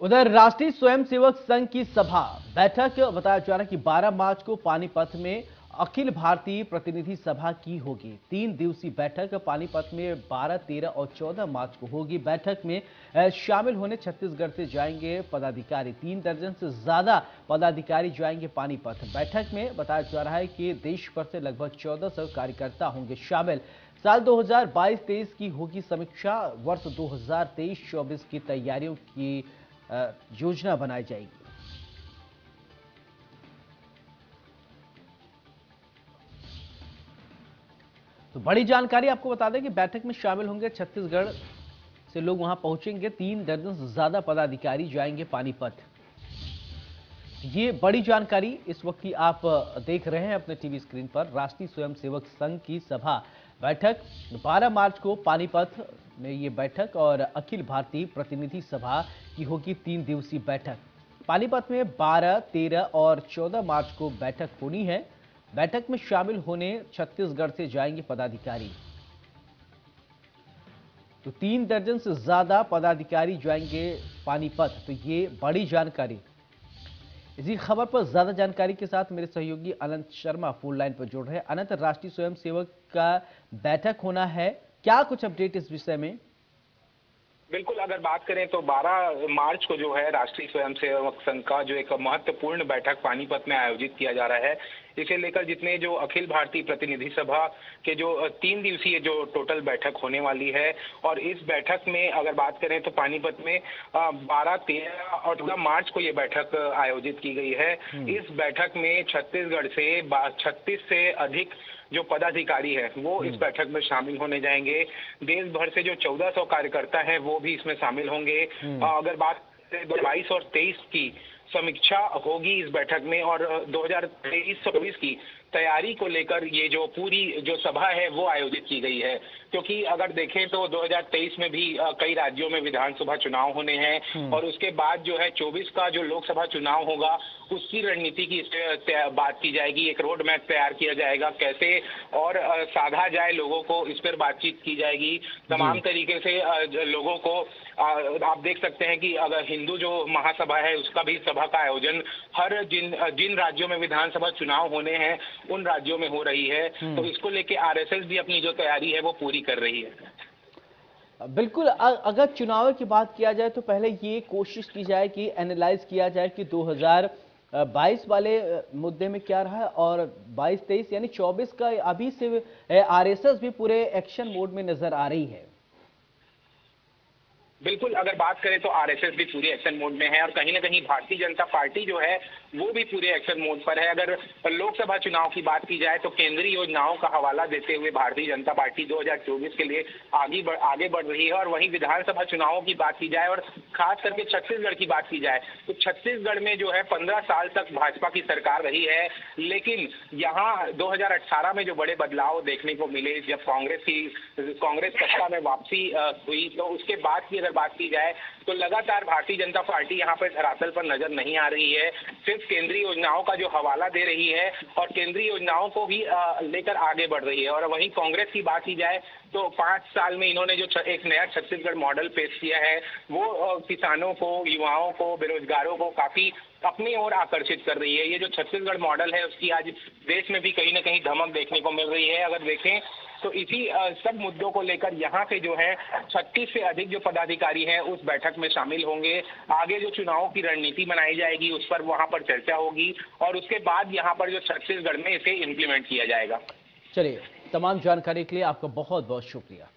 उधर राष्ट्रीय स्वयंसेवक संघ की सभा बैठक बताया जा रहा है कि 12 मार्च को पानीपत में अखिल भारतीय प्रतिनिधि सभा की होगी। तीन दिवसीय बैठक पानीपत में 12, 13 और 14 मार्च को होगी। बैठक में शामिल होने छत्तीसगढ़ से जाएँगे पदाधिकारी। तीन दर्जन से ज़्यादा पदाधिकारी जाएँगे पानीपत। बैठक में बताया जा रहा है कि देश भर से लगभग 1400 कार्यकर्ता होंगे शामिल। साल 2022-23 की होगी समीक्षा। वर्ष 2023-24 की तैयारियों की योजना बनाई जाएगी। तो बड़ी जानकारी आपको बता दें कि बैठक में शामिल होंगे छत्तीसगढ़ से लोग वहाँ पहुँचेंगे। तीन दर्जन से ज़्यादा पदाधिकारी जाएँगे पानीपत। ये बड़ी जानकारी इस वक्त की आप देख रहे हैं अपने टीवी स्क्रीन पर। राष्ट्रीय स्वयंसेवक संघ की सभा बैठक। 12 मार्च को पानीपत में ये बैठक और अखिल भारतीय प्रतिनिधि सभा की होगी तीन दिवसीय बैठक। पानीपत में 12, 13 और 14 मार्च को बैठक होनी है। बैठक में शामिल होने छत्तीसगढ़ से जाएँगे पदाधिकारी। तो तीन दर्जन से ज़्यादा पदाधिकारी जाएँगे पानीपत। तो ये बड़ी जानकारी। इसी खबर पर ज़्यादा जानकारी के साथ मेरे सहयोगी अनंत शर्मा फ़ोन लाइन पर जुड़ रहे हैं। अनंत, राष्ट्रीय स्वयंसेवक का बैठक होना है। क्या कुछ अपडेट इस विषय में? बिल्कुल अगर बात करें तो 12 मार्च को जो है राष्ट्रीय स्वयंसेवक संघ का जो एक महत्वपूर्ण बैठक पानीपत में आयोजित किया जा रहा है। इसे लेकर जितने जो अखिल भारतीय प्रतिनिधि सभा के जो तीन दिवसीय जो टोटल बैठक होने वाली है और इस बैठक में अगर बात करें तो पानीपत में बारह तेरह और चौदह मार्च को ये बैठक आयोजित की गई है। इस बैठक में छत्तीसगढ़ से छत्तीस से अधिक जो पदाधिकारी है वो इस बैठक में शामिल होने जाएँगे। देश भर से जो 1400 कार्यकर्ता है वो भी इसमें शामिल होंगे। अगर बात बाईस और तेईस की समीक्षा होगी इस बैठक में और 2023-24 की तैयारी को लेकर ये जो पूरी जो सभा है वो आयोजित की गई है। क्योंकि अगर देखें तो 2023 में भी कई राज्यों में विधानसभा चुनाव होने हैं और उसके बाद जो है 24 का जो लोकसभा चुनाव होगा उसकी रणनीति की बात की जाएगी। एक रोड मैप तैयार किया जाएगा कैसे और साधा जाए लोगों को इस पर बातचीत की जाएगी। तमाम तरीके से लोगों को आप देख सकते हैं कि अगर हिंदू जो महासभा है उसका भी सभा का आयोजन हर जिन जिन राज्यों में विधानसभा चुनाव होने हैं उन राज्यों में हो रही है। तो इसको लेके आरएसएस भी अपनी जो तैयारी है वो पूरी कर रही है। बिल्कुल अगर चुनाव की बात किया जाए तो पहले ये कोशिश की जाए कि एनालाइज किया जाए कि 2022 वाले मुद्दे में क्या रहा और 22 23 यानी 24 का अभी से आरएसएस भी पूरे एक्शन मोड में नज़र आ रही है। बिल्कुल, अगर बात करें तो आरएसएस भी पूरे एक्शन मोड में है और कहीं ना कहीं भारतीय जनता पार्टी जो है, वो भी पूरे एक्शन मोड पर है। अगर लोकसभा चुनाव की बात की जाए तो केंद्रीय योजनाओं का हवाला देते हुए भारतीय जनता पार्टी 2024 के लिए आगे बढ़ आगे बढ़ रही है और वहीं विधानसभा चुनावों की बात की जाए और खास करके छत्तीसगढ़ की बात की जाए तो छत्तीसगढ़ में जो है पंद्रह साल तक भाजपा की सरकार रही है। लेकिन यहाँ दो में जो बड़े बदलाव देखने को मिले, जब कांग्रेस की, कांग्रेस सत्ता में वापसी हुई तो उसके बाद की अगर बात की जाए तो लगातार भारतीय जनता पार्टी यहाँ पर धरातल पर नज़र नहीं आ रही है। सिर्फ़ केंद्रीय योजनाओं का जो हवाला दे रही है और केंद्रीय योजनाओं को भी लेकर आगे बढ़ रही है। और वहीं कांग्रेस की बात की जाए तो पाँच साल में इन्होंने जो एक नया छत्तीसगढ़ मॉडल पेश किया है, वो किसानों को, युवाओं को, बेरोजगारों को काफ़ी अपनी ओर आकर्षित कर रही है। ये जो छत्तीसगढ़ मॉडल है, उसकी आज देश में भी कहीं ना कहीं धमक देखने को मिल रही है। अगर देखें तो इसी सब मुद्दों को लेकर यहाँ से जो है, छत्तीस से अधिक जो पदाधिकारी हैं, उस बैठक में शामिल होंगे। आगे जो चुनावों की रणनीति बनाई जाएगी, उस पर वहाँ पर चर्चा होगी और उसके बाद यहाँ पर जो छत्तीसगढ़ में इसे इम्प्लीमेंट किया जाएगा। चलिए, तमाम जानकारी के लिए आपका बहुत बहुत शुक्रिया।